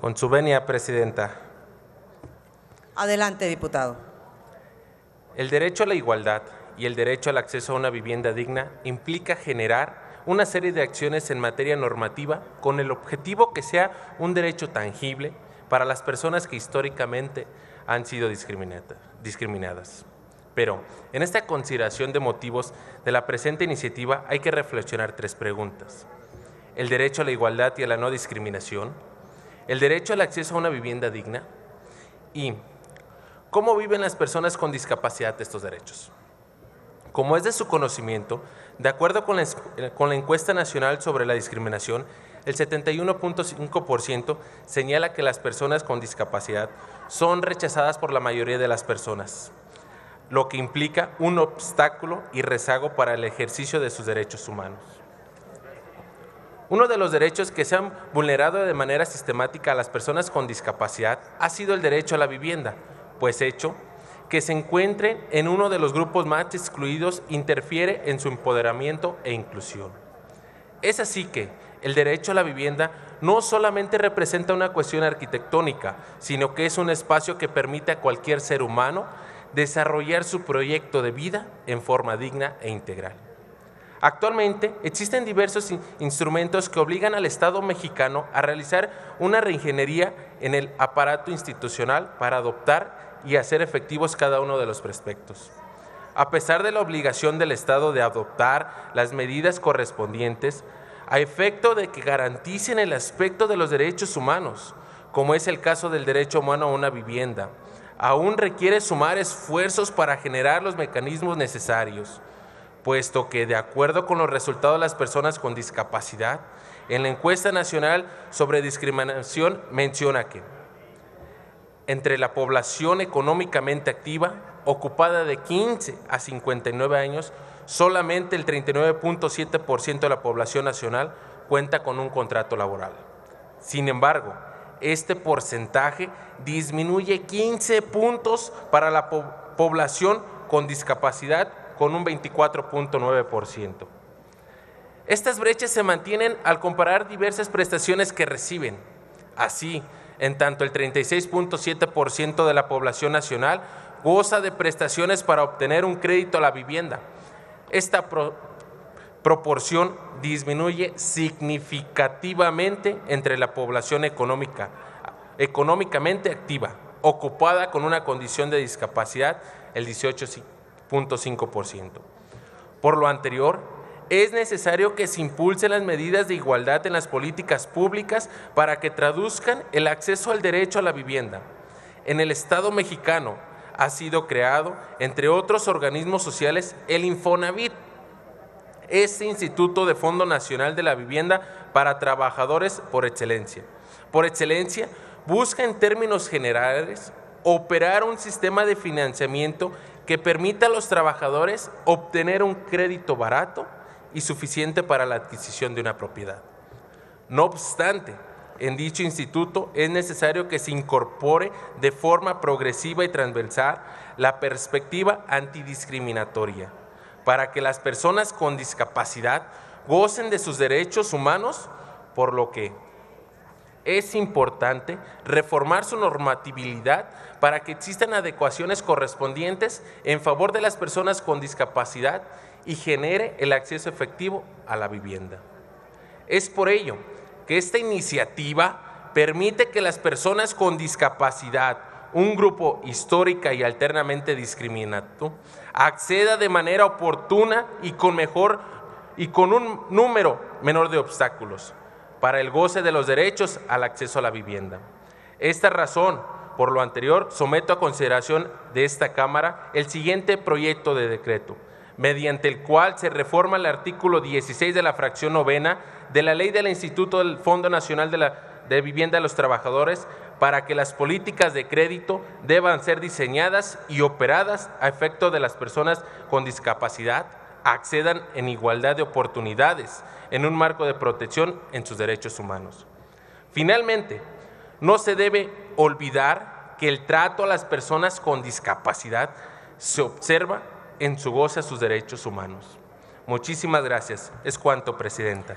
Con su venia, Presidenta. Adelante, diputado. El derecho a la igualdad y el derecho al acceso a una vivienda digna implica generar una serie de acciones en materia normativa con el objetivo que sea un derecho tangible para las personas que históricamente han sido discriminadas. Pero en esta consideración de motivos de la presente iniciativa hay que reflexionar tres preguntas. El derecho a la igualdad y a la no discriminación, el derecho al acceso a una vivienda digna y cómo viven las personas con discapacidad estos derechos. Como es de su conocimiento, de acuerdo con la, encuesta nacional sobre la discriminación, el 71.5% señala que las personas con discapacidad son rechazadas por la mayoría de las personas, lo que implica un obstáculo y rezago para el ejercicio de sus derechos humanos. Uno de los derechos que se han vulnerado de manera sistemática a las personas con discapacidad ha sido el derecho a la vivienda, pues hecho que se encuentren en uno de los grupos más excluidos interfiere en su empoderamiento e inclusión. Es así que el derecho a la vivienda no solamente representa una cuestión arquitectónica, sino que es un espacio que permite a cualquier ser humano desarrollar su proyecto de vida en forma digna e integral. Actualmente existen diversos instrumentos que obligan al Estado mexicano a realizar una reingeniería en el aparato institucional para adoptar y hacer efectivos cada uno de los prospectos. A pesar de la obligación del Estado de adoptar las medidas correspondientes, a efecto de que garanticen el aspecto de los derechos humanos, como es el caso del derecho humano a una vivienda, aún requiere sumar esfuerzos para generar los mecanismos necesarios puesto que de acuerdo con los resultados de las personas con discapacidad, en la encuesta nacional sobre discriminación menciona que entre la población económicamente activa, ocupada de 15 a 59 años, solamente el 39.7% de la población nacional cuenta con un contrato laboral. Sin embargo, este porcentaje disminuye 15 puntos para la población con discapacidad con un 24.9%. Estas brechas se mantienen al comparar diversas prestaciones que reciben. Así, en tanto el 36.7% de la población nacional goza de prestaciones para obtener un crédito a la vivienda. Esta proporción disminuye significativamente entre la población económica, económicamente activa, ocupada con una condición de discapacidad, el 18%. Por lo anterior, es necesario que se impulsen las medidas de igualdad en las políticas públicas para que traduzcan el acceso al derecho a la vivienda. En el Estado mexicano ha sido creado, entre otros organismos sociales, el Infonavit, este Instituto de Fondo Nacional de la Vivienda para Trabajadores por excelencia. Por excelencia, busca en términos generales operar un sistema de financiamiento que permita a los trabajadores obtener un crédito barato y suficiente para la adquisición de una propiedad. No obstante, en dicho instituto es necesario que se incorpore de forma progresiva y transversal la perspectiva antidiscriminatoria para que las personas con discapacidad gocen de sus derechos humanos, por lo que es importante reformar su normatividad para que existan adecuaciones correspondientes en favor de las personas con discapacidad y genere el acceso efectivo a la vivienda. Es por ello que esta iniciativa permite que las personas con discapacidad, un grupo histórica y alternamente discriminado, acceda de manera oportuna y con mejor y con un número menor de obstáculos para el goce de los derechos al acceso a la vivienda. Esta razón, por lo anterior, someto a consideración de esta Cámara el siguiente proyecto de decreto, mediante el cual se reforma el artículo 16 de la fracción novena de la ley del Instituto del Fondo Nacional de, la, de Vivienda de los Trabajadores para que las políticas de crédito deban ser diseñadas y operadas a efecto de las personas con discapacidad, accedan en igualdad de oportunidades en un marco de protección en sus derechos humanos. Finalmente, no se debe olvidar que el trato a las personas con discapacidad se observa en su goce a sus derechos humanos. Muchísimas gracias. Es cuanto, Presidenta.